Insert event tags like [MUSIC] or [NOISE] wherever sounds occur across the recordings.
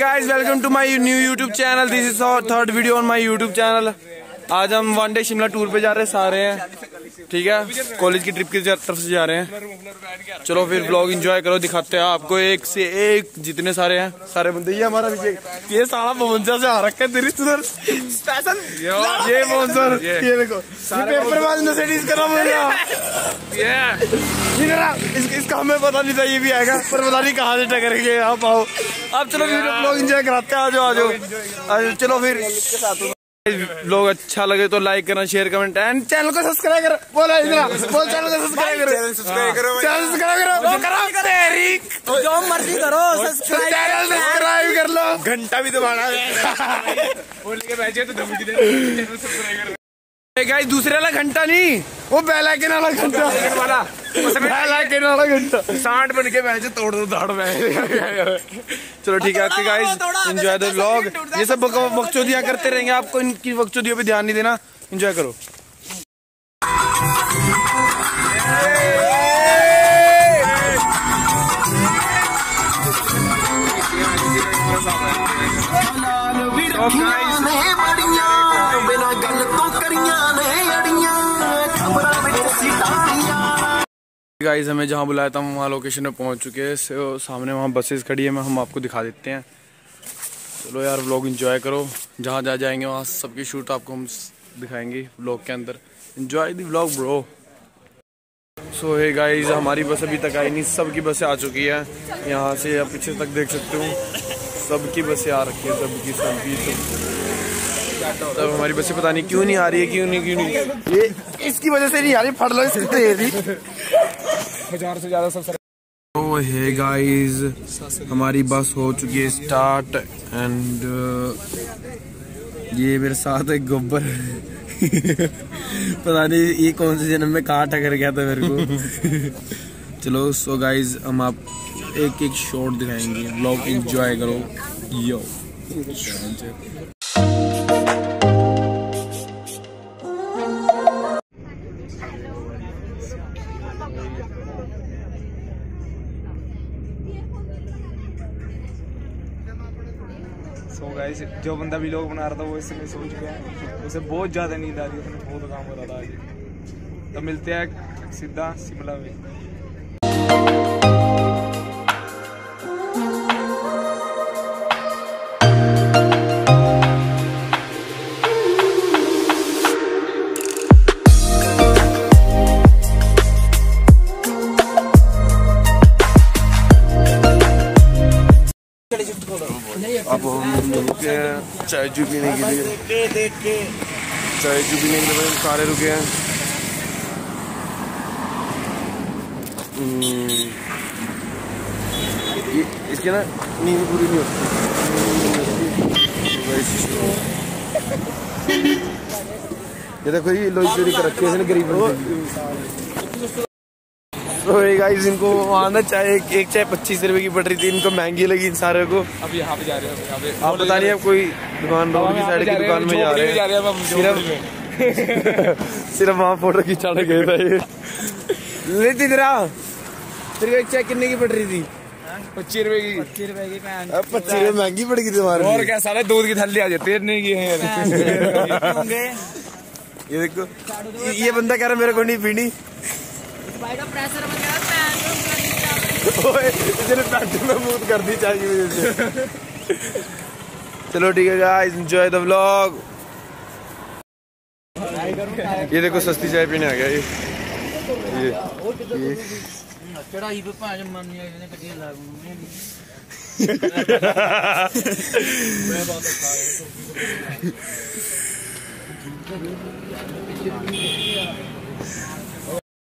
guys, welcome to my new YouTube channel. This is our third video on my YouTube channel. आज हम one day Shimla tour पे जा रहे हैं सारे हैं। ठीक है? कॉलेज की ट्रिप की तरफ़ से जा रहे हैं। चलो फिर ब्लॉग एंजॉय करो दिखाते हैं आपको एक से एक जितने सारे हैं। सारे बंदे ये हमारा विजय ये सारा पवनसा से आ रखा है तेरी सुधर। स्पेशल ये देखो पेपर कर रहा इस, इसका हमें पता नहीं था ये भी आएगा पर पता नहीं कहाँ से टकर के आप आओ अब चलो वीडियो ब्लॉग एंजॉय कराते हैं आ जाओ आ जाओ। चलो फिर। लोग अच्छा लगे तो लाइक करना शेयर कमेंट एंड चैनल को सब्सक्राइब करो। बोलो इतना। बोल चैनल को सब्सक्राइब करो। चैनल सब्सक्राइब करो चैनल सब्सक्राइब करो। वो करो तेरी जो मर्ज़ी करो चैनल सब्सक्राइब कर। लो। घंटा भी दबाना [LAUGHS] बोल के बैठे तो धमकी दे। चैनल सब्सक्राइब करो। गाइस दूसरे वाला घंटा नहीं। वो बेला के वाला घंटा। वाला बेला के वाला घंटा। सांड बन के बैठे तोड़ दो दाड़ में। चलो ठीक है okay guys enjoy the vlog ये सब बक- बकचोदियाँ करते रहेंगे। आपको इनकी बकचोदियों पे ध्यान नहीं देना। एंजॉय करो। ਨੇ गाइस हमें जहाँ बुलाया था, हम वहाँ लोकेशन में पहुँच चुके हैं। सो सामने वहाँ बसेस खड़ी है, मैं हम आपको दिखा देते हैं। चलो यार व्लॉग एंजॉय करो। जहाँ जहाँ जाएँगे, वहाँ सबकी शूट आपको हम दिखाएँगे व्लॉग के अंदर। Enjoy the vlog bro so hey guys हमारी बस अभी तक आई नहीं। सबकी बसें आ चुकी है। यहाँ से आप पीछे तक देख सकते हो। सबकी बसें आ रखी है, सबकी सबकी, सब। तब हमारी बसें पता नहीं क्यों नहीं आ रही है, क्यों नहीं क्यों नहीं? ये इसकी वजह से नहीं आ रही फट लो, इसकी तेरी हज़ार से ज़्यादा सब ओ हे गाइस हमारी बस हो चुकी है स्टार्ट एंड ये मेरे साथ एक गोबर [LAUGHS] पता नहीं ये कौन से जन्म में कहाँ टकर गया था मेरे को। [LAUGHS] चलो सो गाइस हम आप एक एक शॉट दिखाएँगे। ब्लॉग एंजॉय करो। यो सो जो बंदा भी लोग बना रहा था, वो इस समय गया है। उसे बहुत ज़्यादा नींद आ रही है, उसने बहुत काम करा था आज। तो मिलते हैं सीधा शिमला में। चाय जो भी नहीं सारे रुके हैं। हम्म, ये इसके ना नींद पूरी नहीं होती। ये देखो ये लोई चोरी कर रखी है गरीब तो गाइस इनको वहाँ ना चाय एक, चाय पच्चीस रुपए की पड़ रही थी इनको महँगी लगी इन सारे को। अब यहाँ पे जा रहे हैं आप बता नहीं आप कोई दुकान रोड की साइड की दुकान में जा रहे हैं। रहे हैं सिर्फ़ [LAUGHS] सिर्फ़ वहाँ फ़ोटो खिंचाने गए थे। ये लेती तेरा तेरे को एक चाय कितने की पड़ रही थी? पच्चीस रुपए की। अब पच्चीस रुपए महँगी पड़ गई तुम्हारे और क्या साले दूध की थैली आ जाती है नहीं की है ये देखो ये- बंदा कह रहा मेरे को नहीं पीनी। इसने पैंट में मूत कर दी की चलो ठीक है गाइस एंजॉय द व्लॉग ये देखो सस्ती चाय पीने आ गया ये। ये ये। [LAUGHS]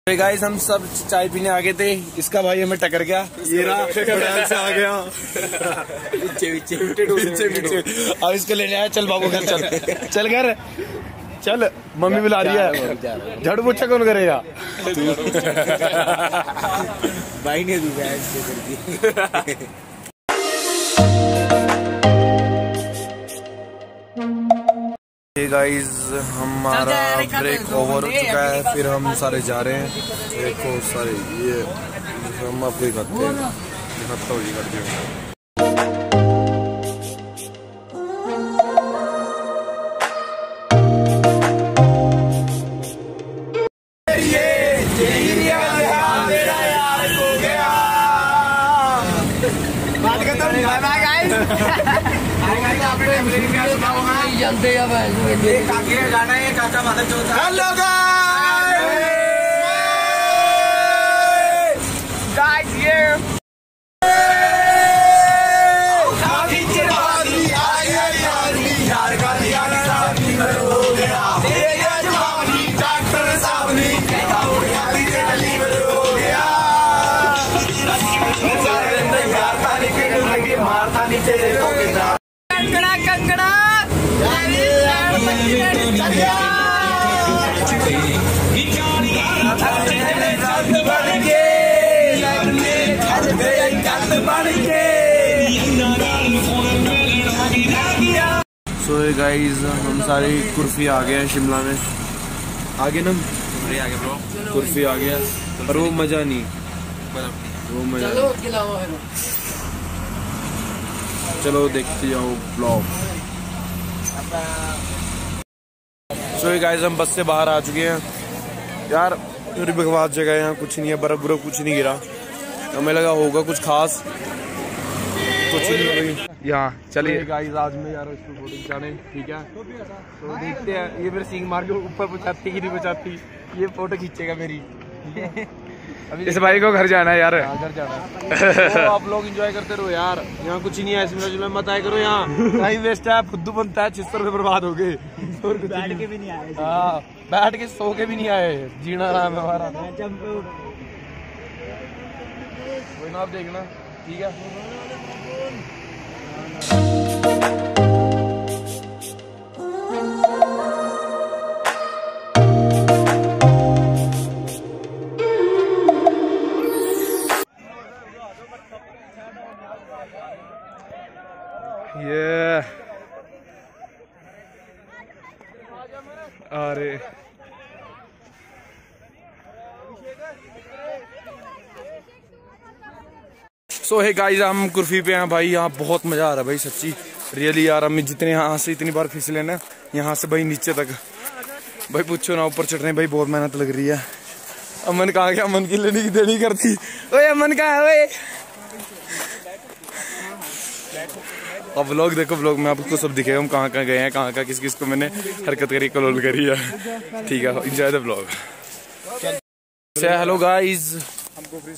गाइस हम सब चाय पीने आ गए थे। इसका भाई हमें टकर गया। ये रहा [LAUGHS] से आ गया। पीछे पीछे पीछे अब इसको लेने आया चल बाबू घर चल। चल घर। चल मम्मी बुला रही है। झड़ पोछा कौन करेगा? [LAUGHS] भाई ने दी ये गाइस हमारा ब्रेक ओवर हो चुका है फिर हम सारे जा रहे हैं। देखो सारे ये हम आपको दिखाते हैं। दिखाता हूँ ये करते हैं। बात [LAUGHS] [LAUGHS] ਇੰਨੇ काके गाना है काका माधव चौथा। हेलो गाइस ये सो गाइस हम सारे कुर्फी आ गए हैं शिमला में। आ गए ना? कुर्फी आ गया। पर वो मज़ा नहीं। वो मज़ा चलो देखते जाओ ब्लॉग सो so गाइस हम बस से बाहर आ चुके हैं। यार बकवास जगह है यहाँ कुछ नहीं है बर्फ़ बर्फ़ कुछ नहीं गिरा। हमें लगा होगा कुछ खास। कुछ नहीं। है यहाँ चलिए। गाइस आज मैं यार इसको फ़ोटो खिंचाने ठीक है? तो देखते हैं ये मेरे सिंग मार के ऊपर पहुंचाती कि नहीं पहुंचाती? ये फ़ोटो खींचेगा मेरी। इस भाई को घर जाना है यार। घर जाना तो आप लोग एंजॉय करते रहो यार। यहाँ कुछ नहीं है इसमें जुलम मत आया करो यहाँ। टाइम वेस्ट है फुद्दू बनता है छिस्तर रुपए बर्बाद हो गए। और कुछ बैठ के भी नहीं आए। हाँ बैठ के सो के भी नहीं आए। जीना आराम है हमारा कोई ना आप देखना ठीक है? ये अरे। सो है गाइस हम कुर्फी पे हैं भाई। यहाँ बहुत मज़ा आ रहा है भाई सच्ची। रियली यार हम जितने यहाँ से इतनी बार फिसले ना यहाँ से भाई नीचे तक। भाई पूछो ना ऊपर चढ़ने भाई बहुत मेहनत लग रही है। अमन कहाँ गया? अमन की लेने की देनी करती। ओए अमन कहाँ है ओए? अब व्लॉग देखो व्लॉग में आपको सब दिखेगा हम कहाँ कहाँ गए हैं कहाँ कहाँ किस किस को मैंने हरकत करी कलोल करी है। ठीक है enjoy the vlog hello guys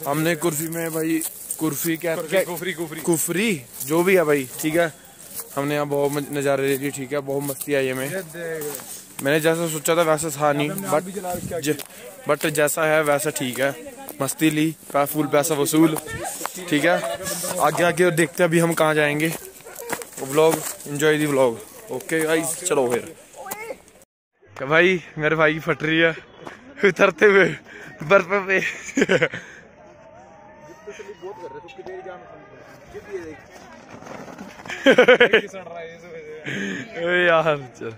हमने कुर्फी में भाई कुर्फी क्या कुफरी कुफरी कुफरी जो भी है भाई ठीक है? हमने यहाँ बहुत नज़ारे ले लिए ठीक है? बहुत मस्ती आई हमें। मैंने जैसा सोचा था वैसा था नहीं बट ज, बट जैसा है वैसा ठीक है। मस्ती ली पै- फुल पैसा वसूल ठीक है? आगे आगे देखते हैं अभी हम कहाँ जाएँगे। Vlog enjoy the vlog okay guys चलो फिर। भाई मेरे भाई की फट रही है। उतरते हुए बर्फ़ पे। [LAUGHS] [LAUGHS] ए यार चल।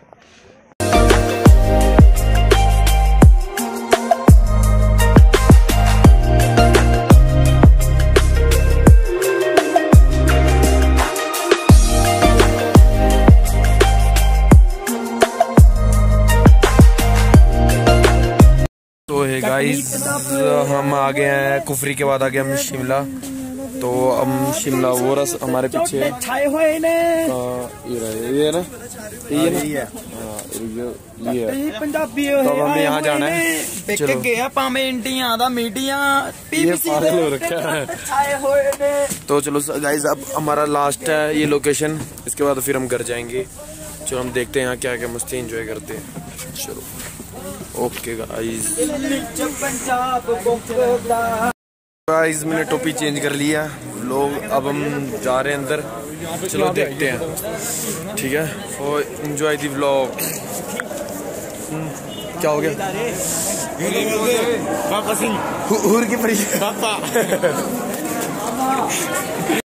है गाइस हम आ गए हैं कुफरी के बाद आ गए हम शिमला। तो हम शिमला वो रस हमारे पीछे है। हाँ, ये ये ना? हाँ, हाँ, पंजाबी तो हमें यहाँ जाना है। चलो। गया पामे इंडिया मीडिया। तो चलो गाइस अब हमारा लास्ट है ये लोकेशन इसके बाद फिर हम घर जाएँगे। चलो हम देखते हैं यहाँ क्या क्या मस्ती एंजॉय करते हैं। चलो। ओके गाइस गाइस मैंने टोपी चेंज कर लिया लोग अब हम जा रहे हैं अंदर। चलो देखते हैं। ठीक है? और इन्जॉय दी व्लॉग क्या हो गया? पापा सिंह। हुर की परी पापा [LAUGHS]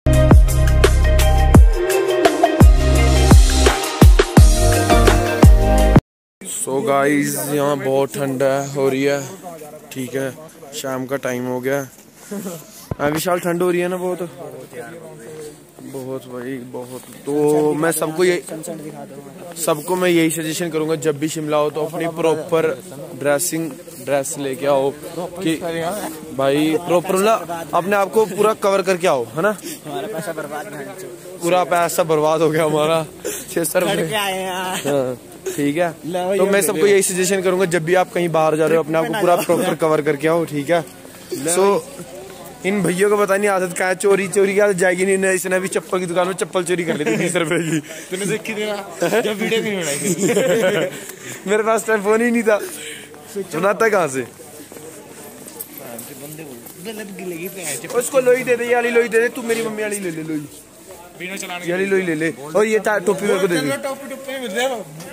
गाइस यहाँ बहुत ठंडा है हो रही है। ठीक है शाम का टाइम हो गया। हाँ विशाल ठंड हो रही है ना बहुत? बहुत भाई बहुत। तो मैं सबको ये सबको मैं यही सजेशन करूँगा जब भी शिमला हो तो अपनी प्रॉपर ड्रेसिंग ड्रेस लेके आओ। कि भाई प्रॉपर ना अपने आप को पूरा कवर करके आओ है ना? पूरा पैसा बर्बाद हो गया हमारा। छह सौ रुपये ठीक है? तो मैं सबको यही सजेशन करूँगा जब भी आप कहीं बाहर जा रहे हो अपने आप को पूरा प्रॉपर कवर करके आओ ठीक है? सो इन भैयों को पता नहीं आदत क्या है चोरी चोरी की आदत जाएगी नहीं इसने अभी चप्पल की दुकान में चप्पल चोरी कर ली थी बीस रुपए की। तूने देखी देना जब वीडियो नहीं बनाई [LAUGHS] मेरे पास टाइम फ़ोन ही नहीं था। सुनाता कहाँ से? गलत उसको लोई दे दे ये वाली लोई दे दे तू मेरी मम्मी वाली ले ले लोई। बिना चलाने ये ले ले और ये टोपी मेरे को दे दे। टॉप टॉप मिल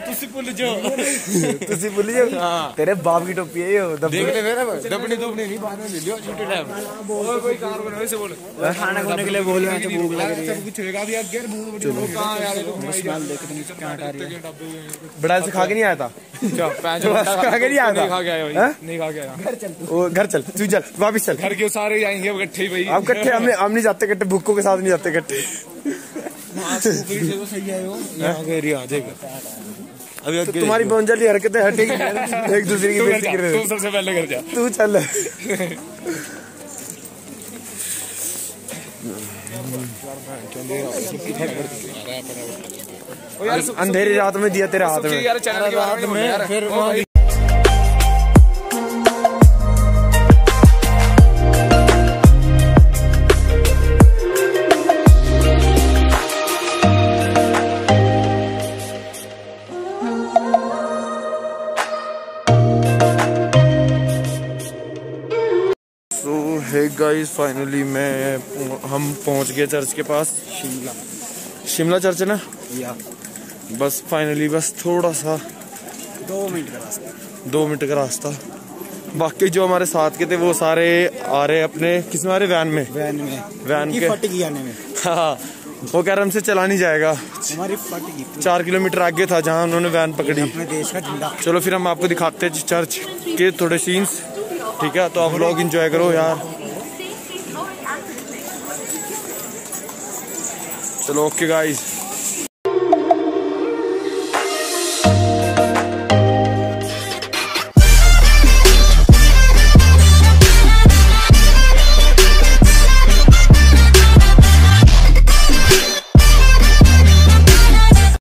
तुसी [LAUGHS] तुसी जाओ। तेरे बाप की टोपी है ये देख ले मेरा दबने दबने नहीं बाद में ले लियो छोटे टाइम और कोई कार बनाओ ऐसे बोल। खाना खाने के लिए बोल रहे हैं तो भूख लग रही है। सब कुछ होएगा अभी यार भूख बड़ी कहाँ यार स्मेल देख तुम क्या हटा रही है। बड़ा से खा के नहीं आया था? क्या पैंच खा के नहीं आया था? नहीं खा के आया नहीं खा के आया वो घर चल तू चल वापिस चल। घर के सारे अब इकट्ठे ही भाई। हम इकट्ठे हम हम नहीं जाते इकट्ठे भुक्कों के साथ नहीं जाते इकट्ठे। अभी तो तुम्हारी बंजली हरकतें हटेगी एक दूसरे की बेइज्जती कर रहे तू हो सबसे पहले घर जा। तू चल। यार सु- अंधेरी रात में दिया तेरे हाथ में। यार चैनल के बारे में फिर गाइस फाइनली मैं हम पहुँच गए चर्च के पास। शिमला। शिमला चर्च है ना? या। बस फाइनली बस थोड़ा सा दो मिनट का रास्ता। दो मिनट का रास्ता। बाकी जो हमारे साथ के थे वो सारे आ रहे अपने किसमें आ रहे वैन में। वैन में। वैन की फट गई आने में। हाँ। वो कह रहे हमसे चला नहीं जाएगा। हमारी फट गई चार किलोमीटर आगे था जहाँ उन्होंने वैन पकड़ी। अपने देश का झंडा। चलो फिर हम आपको दिखाते हैं चर्च के थोड़े सीन्स ठीक है तो आप लोग इंजॉय करो यार। चलो ओके गाइस